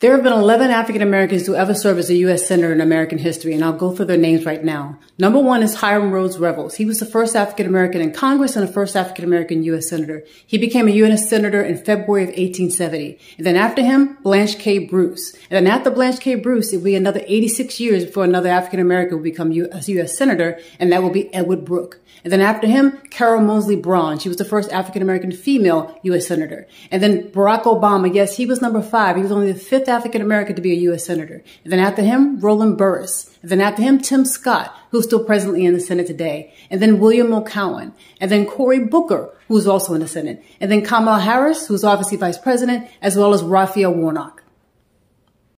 There have been 11 African Americans who ever served as a U.S. Senator in American history, and I'll go through their names right now. Number one is Hiram Rhodes Revels. He was the first African American in Congress and the first African American U.S. Senator. He became a U.S. Senator in February of 1870. And then after him, Blanche K. Bruce. And then after Blanche K. Bruce, it will be another 86 years before another African American will become a U.S. Senator, and that will be Edward Brooke. And then after him, Carol Moseley Braun. She was the first African American female U.S. Senator. And then Barack Obama, yes, he was number five. He was only the fifth African American to be a U.S. Senator. And then after him, Roland Burris. And then after him, Tim Scott, who's still presently in the Senate today. And then William Mo Cowan. And then Cory Booker, who's also in the Senate. And then Kamala Harris, who's obviously vice president, as well as Raphael Warnock.